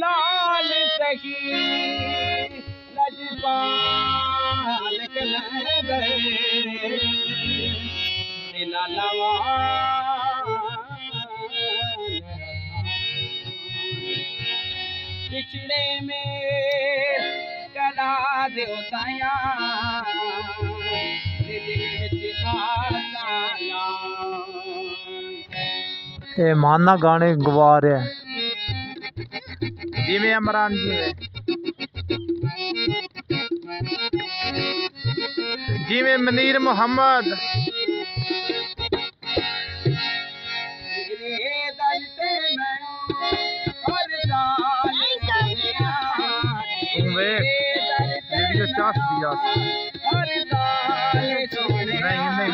नाल सही गजपाल पिछड़े में कला देवताया ये माना गाने गवा रहा है जिमें अमरान जी जिमे जिमें मनीर मुहम्मद नहीं नहीं